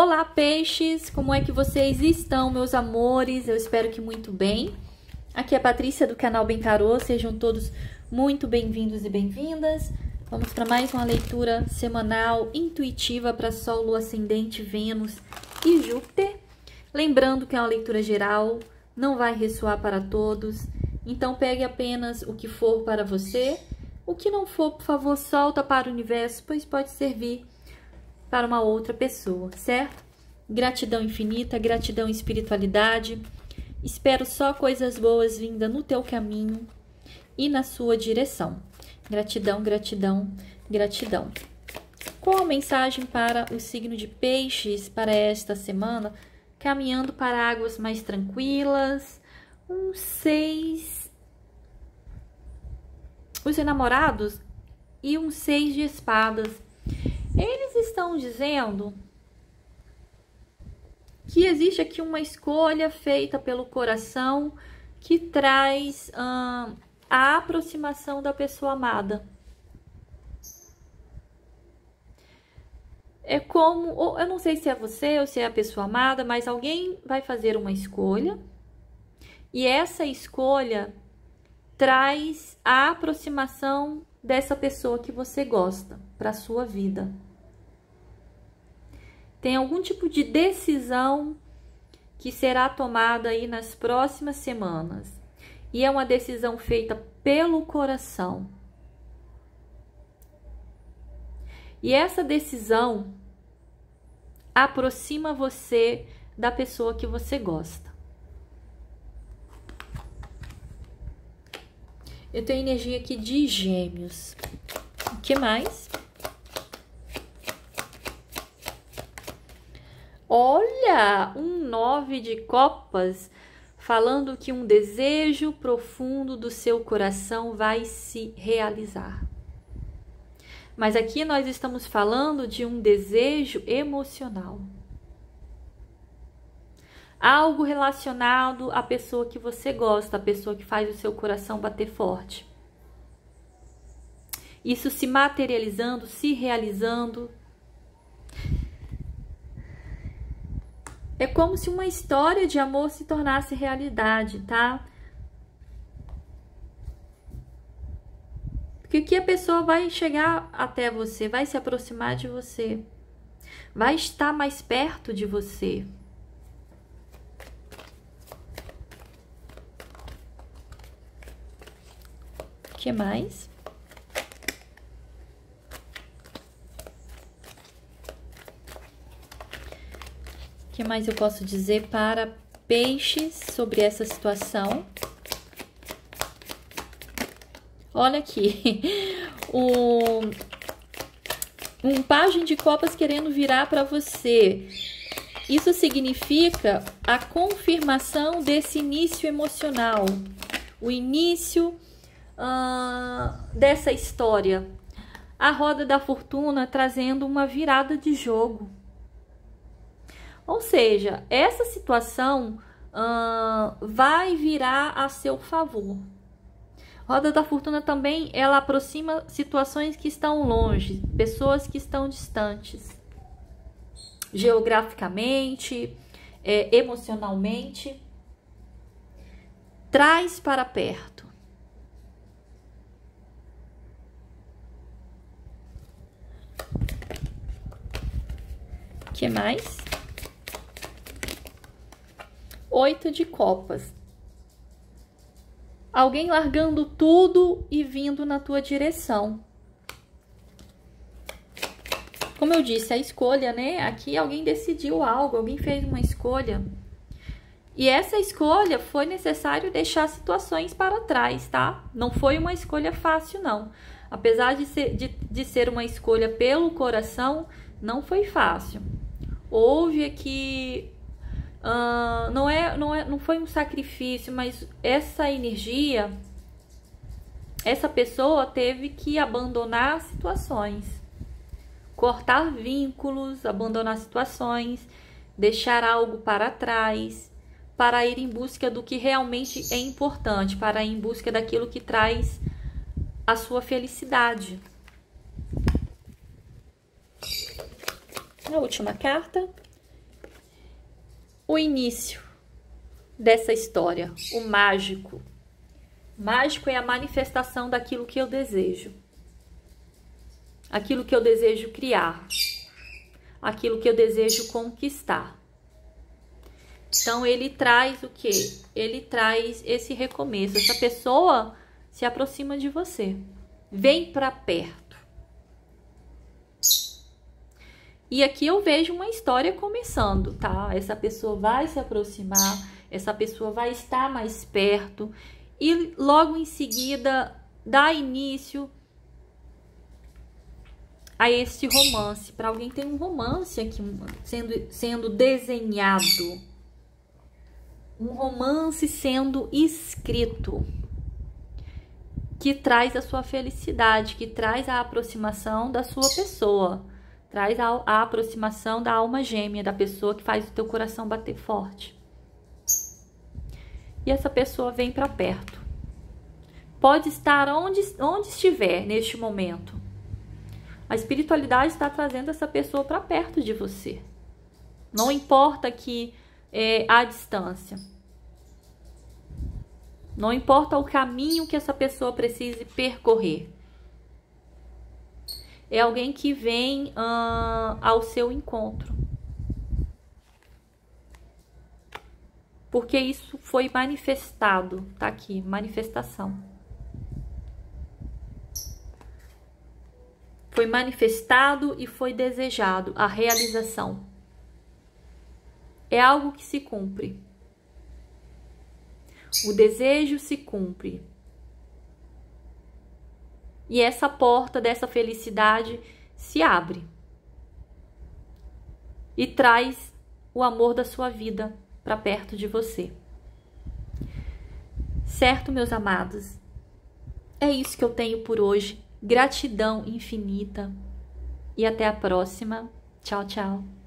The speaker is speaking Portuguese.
Olá, peixes! Como é que vocês estão, meus amores? Eu espero que muito bem. Aqui é a Patrícia do canal Bem Carô. Sejam todos muito bem-vindos e bem-vindas. Vamos para mais uma leitura semanal intuitiva para Sol, Lua Ascendente, Vênus e Júpiter. Lembrando que é uma leitura geral, não vai ressoar para todos. Então pegue apenas o que for para você. O que não for, por favor, solta para o universo, pois pode servir para uma outra pessoa, certo? Gratidão infinita, gratidão espiritualidade. Espero só coisas boas vindas no teu caminho e na sua direção. Gratidão, gratidão, gratidão. Qual a mensagem para o signo de Peixes para esta semana? Caminhando para águas mais tranquilas. Um seis. Os enamorados e um seis de espadas eles estão dizendo que existe aqui uma escolha feita pelo coração que traz hum, a aproximação da pessoa amada. É como, eu não sei se é você ou se é a pessoa amada, mas alguém vai fazer uma escolha e essa escolha traz a aproximação dessa pessoa que você gosta para sua vida tem algum tipo de decisão que será tomada aí nas próximas semanas. E é uma decisão feita pelo coração. E essa decisão aproxima você da pessoa que você gosta. Eu tenho energia aqui de gêmeos. O que mais? Olha, um nove de copas, falando que um desejo profundo do seu coração vai se realizar. Mas aqui nós estamos falando de um desejo emocional. Algo relacionado à pessoa que você gosta, a pessoa que faz o seu coração bater forte. Isso se materializando, se realizando É como se uma história de amor se tornasse realidade, tá? Porque que a pessoa vai chegar até você, vai se aproximar de você, vai estar mais perto de você. O que mais? Que mais eu posso dizer para peixes sobre essa situação? Olha aqui, o, um pajem de copas querendo virar para você. Isso significa a confirmação desse início emocional, o início uh, dessa história. A roda da fortuna trazendo uma virada de jogo. Ou seja, essa situação vai virar a seu favor. Roda da Fortuna também ela aproxima situações que estão longe, pessoas que estão distantes, geograficamente, é, emocionalmente, traz para perto. que mais? Oito de copas. Alguém largando tudo e vindo na tua direção. Como eu disse, a escolha, né? Aqui alguém decidiu algo, alguém fez uma escolha. E essa escolha foi necessário deixar situações para trás, tá? Não foi uma escolha fácil, não. Apesar de ser, de, de ser uma escolha pelo coração, não foi fácil. Houve aqui Uh, não, é, não, é, não foi um sacrifício, mas essa energia, essa pessoa teve que abandonar situações, cortar vínculos, abandonar situações, deixar algo para trás, para ir em busca do que realmente é importante, para ir em busca daquilo que traz a sua felicidade. A última carta o início dessa história, o mágico. Mágico é a manifestação daquilo que eu desejo. Aquilo que eu desejo criar. Aquilo que eu desejo conquistar. Então ele traz o que? Ele traz esse recomeço. Essa pessoa se aproxima de você. Vem para perto. E aqui eu vejo uma história começando, tá? Essa pessoa vai se aproximar, essa pessoa vai estar mais perto e logo em seguida dá início a este romance. Para alguém tem um romance aqui sendo, sendo desenhado, um romance sendo escrito que traz a sua felicidade, que traz a aproximação da sua pessoa Traz a, a aproximação da alma gêmea, da pessoa que faz o teu coração bater forte. E essa pessoa vem para perto. Pode estar onde, onde estiver neste momento. A espiritualidade está trazendo essa pessoa para perto de você. Não importa que é, a distância. Não importa o caminho que essa pessoa precise percorrer é alguém que vem uh, ao seu encontro. Porque isso foi manifestado, tá aqui, manifestação. Foi manifestado e foi desejado a realização. É algo que se cumpre. O desejo se cumpre. E essa porta dessa felicidade se abre e traz o amor da sua vida para perto de você. Certo, meus amados? É isso que eu tenho por hoje. Gratidão infinita e até a próxima. Tchau, tchau.